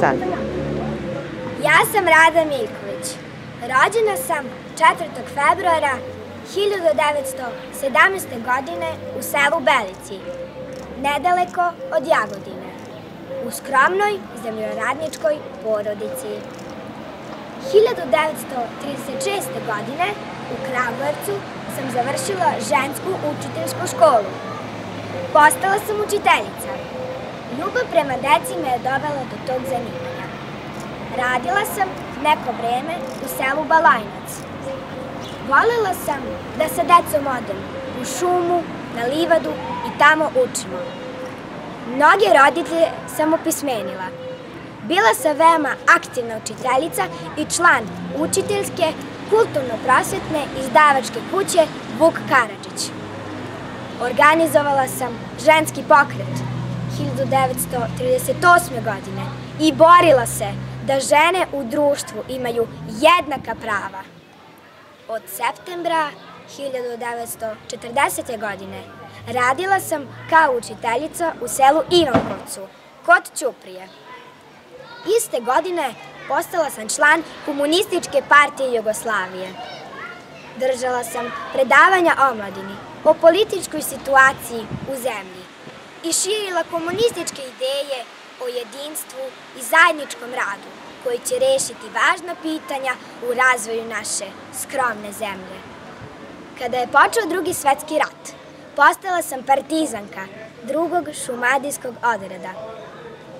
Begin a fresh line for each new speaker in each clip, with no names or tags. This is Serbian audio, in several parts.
Sad.
Ja sam Rada Miljković. Rođena sam 4. februara 1917. godine u selu Belici, nedaleko od Jagodine, u skromnoj zemljoradničkoj porodici. 1936. godine u Kragujevcu sam završila žensku učiteljsku školu. Postala sam učiteljica. Ljubav prema deci me je dovela do tog zanimanja. Radila sam neko vreme u selu Balajnac. Volela sam da sa decom odem u šumu, na livadu i tamo učimo. Mnoge roditelje sam opismenila. Bila sam veoma aktivna učiteljica i član učiteljske kulturno-prosvetne izdavačke kuće Vuk Karadžić. Organizovala sam ženski pokret 1938. godine i borila se da žene u društvu imaju jednaka prava. Od septembra 1940. godine radila sam kao učiteljica u selu Ivankovcu, kod Ćuprije. Iste godine postala sam član Komunističke partije Jugoslavije. Držala sam predavanja omladini o političkoj situaciji u zemlji i širila komunističke ideje o jedinstvu i zajedničkom radu koji će rešiti važna pitanja u razvoju naše skromne zemlje. Kada je počeo drugi svetski rat, postala sam partizanka drugog šumadijskog odreda.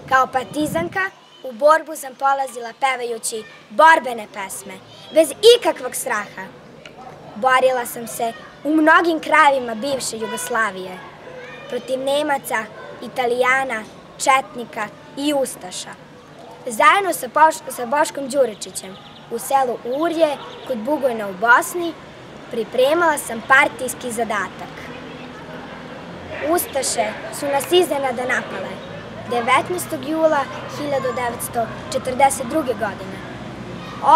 Kao partizanka u borbu sam polazila pevajući borbene pesme, bez ikakvog straha. Borila sam se u mnogim krajevima bivše Jugoslavije, protiv Nemaca, Italijana, Četnika i Ustaša. Zajedno sa, sa Boškom Đuričićem u selu Urje kod Bugojna u Bosni pripremala sam partijski zadatak. Ustaše su nas iznenada napale 19. jula 1942. godine.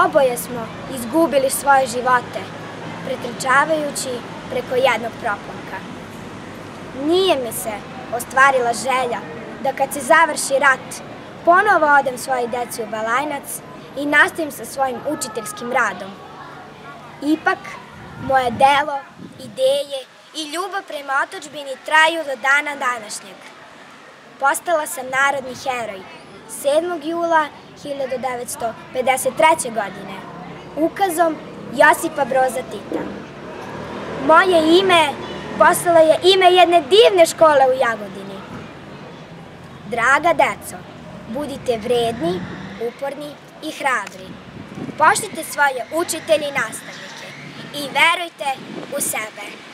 Oboje smo izgubili svoje živote pretrčavajući preko jednog proplanka. Nije mi se ostvarila želja da kad se završi rat ponovo odem svoje deci u Balajnac i nastavim sa svojim učiteljskim radom. Ipak, moje delo, ideje i ljubav prema otočbini traju do dana današnjeg. Postala sam narodni heroj 7. jula 1953. godine ukazom Josipa Broza Tita. Moje ime postalo je ime jedne divne škole u Jagodini. Draga deco, budite vredni, uporni i hrabri. Poštite svoje učitelje i nastavnike i verujte u sebe.